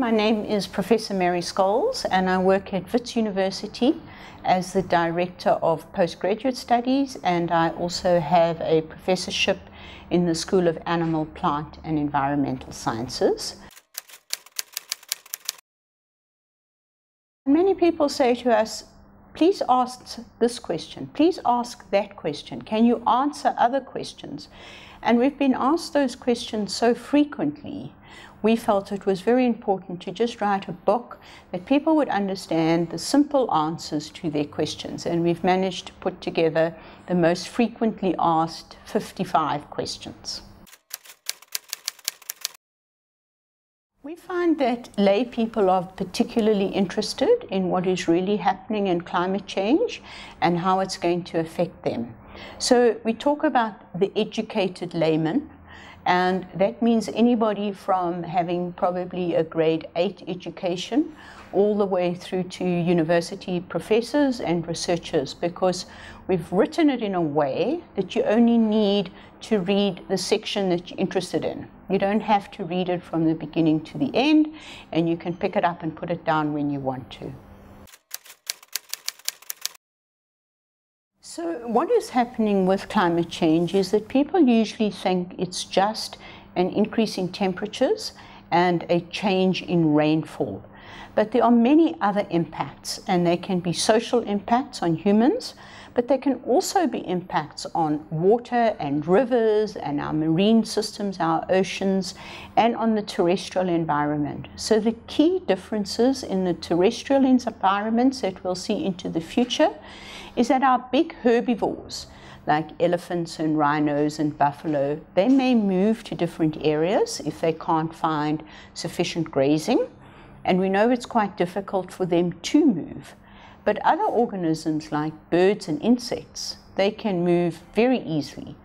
My name is Professor Mary Scholes and I work at Wits University as the Director of Postgraduate Studies and I also have a professorship in the School of Animal, Plant and Environmental Sciences. Many people say to us, please ask this question, please ask that question, can you answer other questions? And we've been asked those questions so frequently, we felt it was very important to just write a book that people would understand the simple answers to their questions. And we've managed to put together the most frequently asked 55 questions. We find that lay people are particularly interested in what is really happening in climate change and how it's going to affect them. So we talk about the educated layman, and that means anybody from having probably a grade 8 education all the way through to university professors and researchers because we've written it in a way that you only need to read the section that you're interested in. You don't have to read it from the beginning to the end, and you can pick it up and put it down when you want to. So what is happening with climate change is that people usually think it's just an increase in temperatures and a change in rainfall. But there are many other impacts, and they can be social impacts on humans, but there can also be impacts on water and rivers and our marine systems, our oceans, and on the terrestrial environment. So the key differences in the terrestrial environments that we'll see into the future is that our big herbivores, like elephants and rhinos and buffalo, they may move to different areas if they can't find sufficient grazing. And we know it's quite difficult for them to move. But other organisms like birds and insects, they can move very easily.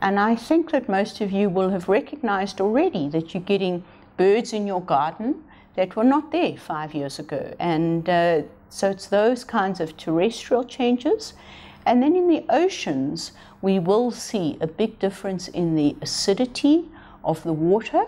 And I think that most of you will have recognized already that you're getting birds in your garden that were not there five years ago. And uh, so it's those kinds of terrestrial changes. And then in the oceans, we will see a big difference in the acidity of the water.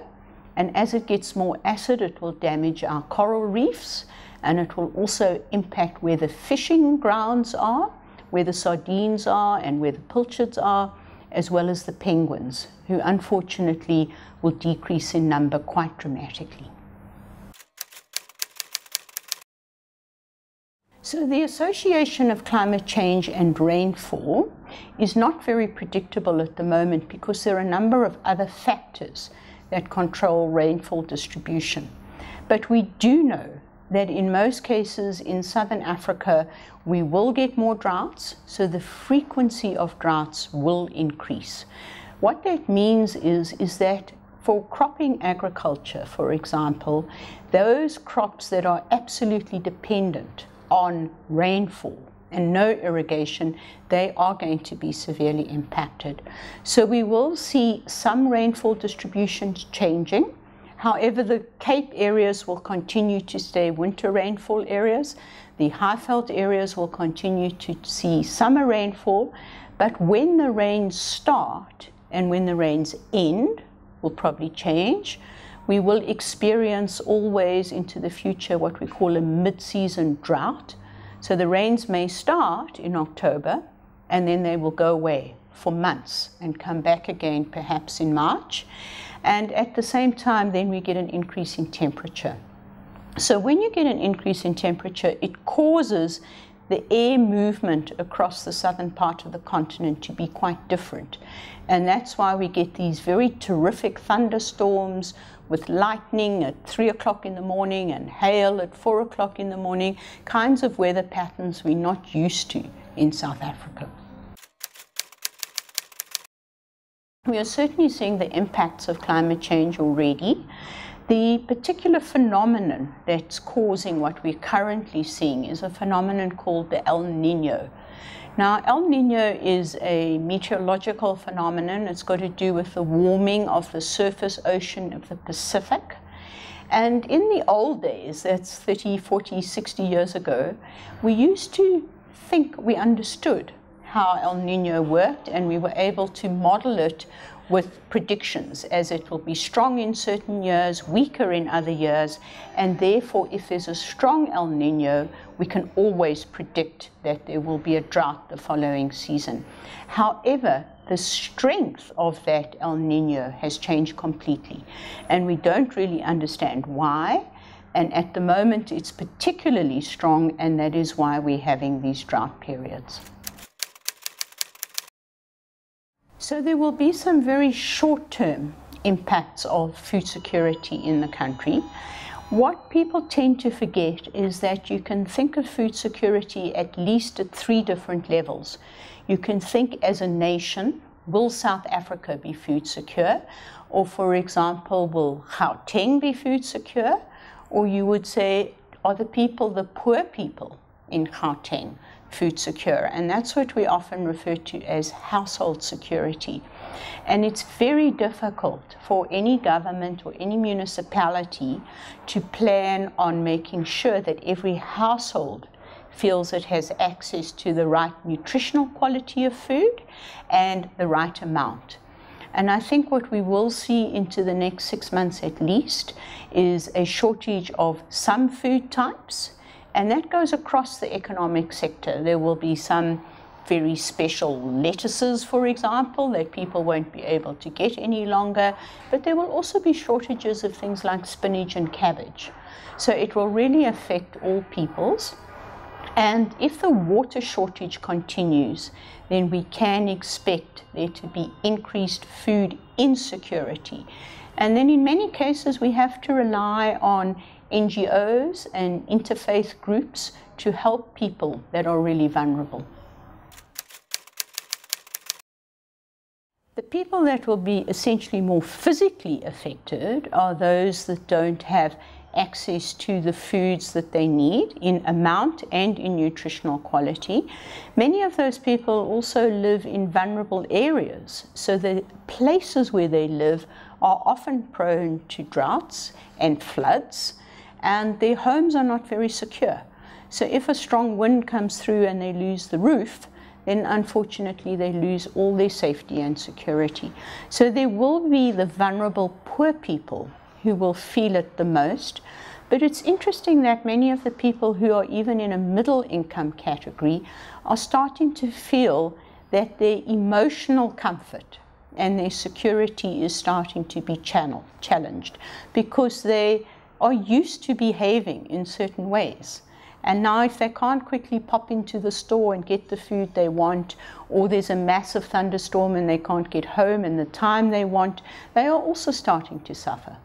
And as it gets more acid, it will damage our coral reefs and it will also impact where the fishing grounds are, where the sardines are, and where the pilchards are, as well as the penguins, who unfortunately will decrease in number quite dramatically. So the association of climate change and rainfall is not very predictable at the moment because there are a number of other factors that control rainfall distribution. But we do know that in most cases in southern Africa, we will get more droughts, so the frequency of droughts will increase. What that means is, is that for cropping agriculture, for example, those crops that are absolutely dependent on rainfall and no irrigation, they are going to be severely impacted. So we will see some rainfall distributions changing. However, the Cape areas will continue to stay winter rainfall areas. The Highveld areas will continue to see summer rainfall. But when the rains start and when the rains end, will probably change. We will experience always into the future what we call a mid-season drought. So the rains may start in October and then they will go away for months and come back again perhaps in March. And at the same time, then we get an increase in temperature. So when you get an increase in temperature, it causes the air movement across the southern part of the continent to be quite different. And that's why we get these very terrific thunderstorms with lightning at 3 o'clock in the morning and hail at 4 o'clock in the morning, kinds of weather patterns we're not used to in South Africa. We are certainly seeing the impacts of climate change already. The particular phenomenon that's causing what we're currently seeing is a phenomenon called the El Nino. Now, El Nino is a meteorological phenomenon. It's got to do with the warming of the surface ocean of the Pacific. And in the old days, that's 30, 40, 60 years ago, we used to think we understood how El Nino worked and we were able to model it with predictions as it will be strong in certain years, weaker in other years, and therefore, if there's a strong El Nino, we can always predict that there will be a drought the following season. However, the strength of that El Nino has changed completely, and we don't really understand why. And at the moment, it's particularly strong, and that is why we're having these drought periods. So there will be some very short-term impacts of food security in the country. What people tend to forget is that you can think of food security at least at three different levels. You can think as a nation, will South Africa be food secure? Or for example, will Gauteng be food secure? Or you would say, are the people the poor people in Gauteng? food secure. And that's what we often refer to as household security. And it's very difficult for any government or any municipality to plan on making sure that every household feels it has access to the right nutritional quality of food and the right amount. And I think what we will see into the next six months at least is a shortage of some food types and that goes across the economic sector. There will be some very special lettuces, for example, that people won't be able to get any longer. But there will also be shortages of things like spinach and cabbage. So it will really affect all peoples. And if the water shortage continues, then we can expect there to be increased food insecurity. And then in many cases, we have to rely on NGOs and interfaith groups to help people that are really vulnerable. The people that will be essentially more physically affected are those that don't have access to the foods that they need in amount and in nutritional quality. Many of those people also live in vulnerable areas, so the places where they live are often prone to droughts and floods and their homes are not very secure. So if a strong wind comes through and they lose the roof, then unfortunately they lose all their safety and security. So there will be the vulnerable poor people who will feel it the most. But it's interesting that many of the people who are even in a middle income category are starting to feel that their emotional comfort and their security is starting to be channel, challenged because they are used to behaving in certain ways. And now, if they can't quickly pop into the store and get the food they want, or there's a massive thunderstorm and they can't get home in the time they want, they are also starting to suffer.